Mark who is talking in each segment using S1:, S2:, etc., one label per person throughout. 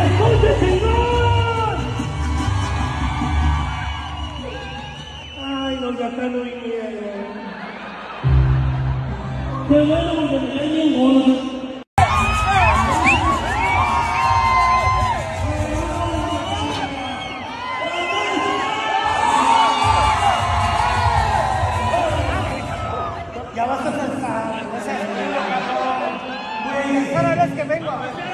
S1: escuche, Señor. Ay, los gastanos vinieron. Qué bueno.
S2: Ya vas a saltar. Güey, para que vengo.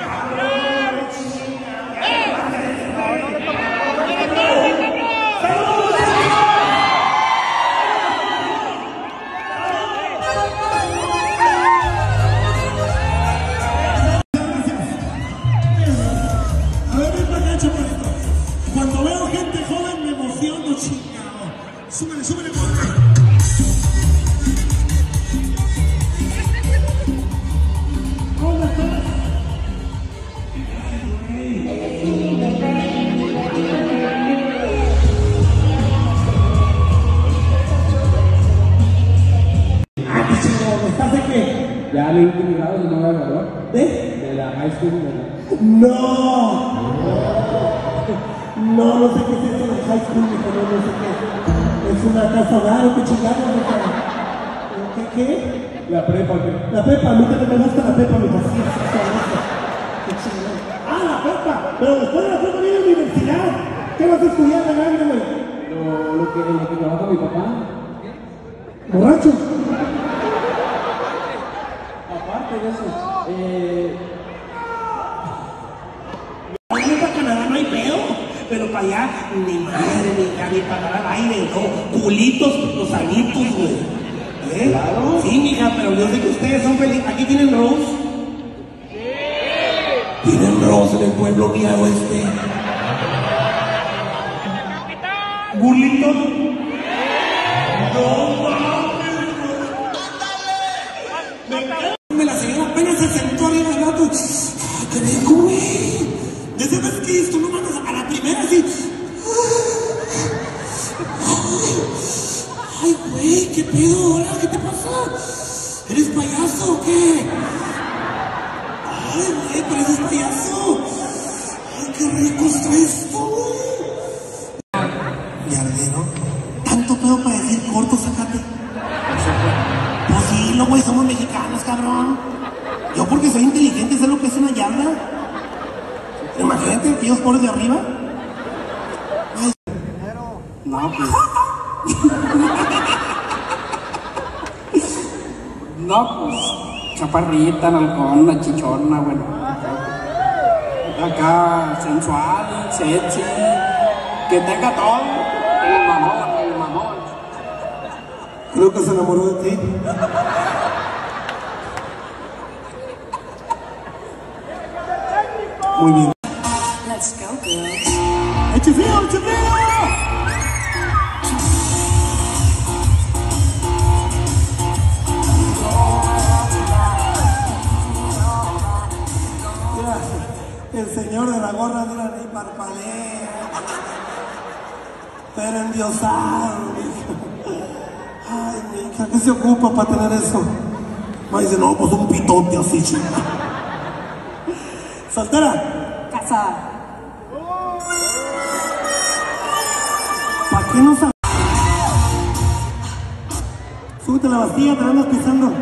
S1: ¿Estás de qué?
S3: Ya el último grado no va a graduar
S1: ¿De?
S3: de la high school. de la-
S1: No. No, no sé qué es eso de high school, hijo, no, no sé qué es. Una casa hogar, qué chingados, o sea, ¿Qué, qué?
S3: La prepa, que-
S1: La pepa, a mí también me gusta la pasilla, sí, sabrosa. Qué chingón. Ah, la pepa, pero después de la pepa viene la universidad. ¿Qué vas a estudiar de grande, güey?
S3: lo, lo que, lo que trabaja mi papá.
S1: ¿Borracho?
S3: Aparte de eso, eh,
S1: Oye, para Canadá no hay pedo, pero para allá ni madre, ni, ni para ganar aire, no. Culitos, los anitos, güey. ¿Eh?
S3: Claro.
S1: Sí, mija, pero yo sé que ustedes son felices. ¿Aquí tienen Rose? Sí. ¿Tienen Rose en el pueblo mío este? ¿Burlington? No ¿Qué pedo? ¿Qué te pasa? ¿Eres payaso o qué? ¡Ay, güey! ¿Pareces payaso? ¡Ay, qué rico está esto, güey! Yardero, tanto pedo para decir corto, sácate. Pues sí, lo güey, somos mexicanos, cabrón. Yo porque soy inteligente sé lo que es una yarda. Imagínate aquellos pobres de arriba. Ay. No, pues.
S3: No, pues, chaparrita, nalgona, chichona, bueno. Acá, sensual, sexy, que tenga todo. El mamón, el mamón.
S1: Creo que se enamoró de ti. Muy bien.
S4: Let's go, girls.
S1: ¡Eche frío, el señor de la gorra, mira, ni parpadea. Pero endiosado, mija. Ay, mija, ¿qué se ocupa para tener eso? Me dice, no, pues un pitote así, chica. ¿Soltera?
S4: Casada.
S1: ¿Para qué no sabes? Súbete la bastilla, te la andas pisando.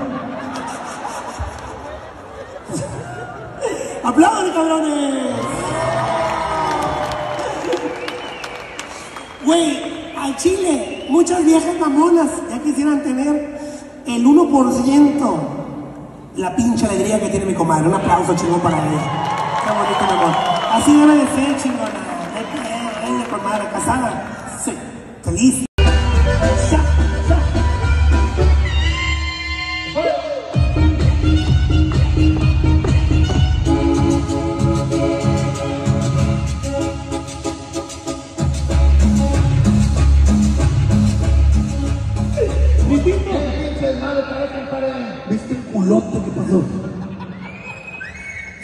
S1: ¡Aplaudan, cabrones! Güey, al Chile, muchas viejas mamonas ya quisieran tener el 1%. La pinche alegría que tiene mi comadre. Un aplauso chingón para ella. Qué bonito, mi amor. Así debe de ser, chingona. Ella, ella, comadre, casada. Sí, feliz. ¿Viste el culote que pasó?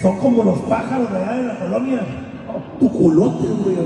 S1: Son como los pájaros de allá de la colonia. Tu culote, güey.